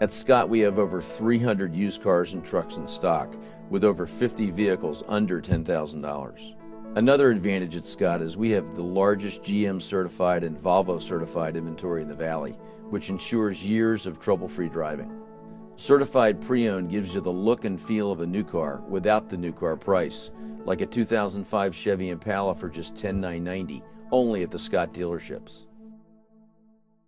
At Scott, we have over 300 used cars and trucks in stock, with over 50 vehicles under $10,000. Another advantage at Scott is we have the largest GM certified and Volvo certified inventory in the Valley, which ensures years of trouble free driving. Certified pre owned gives you the look and feel of a new car without the new car price, like a 2005 Chevy Impala for just $10,990, only at the Scott dealerships.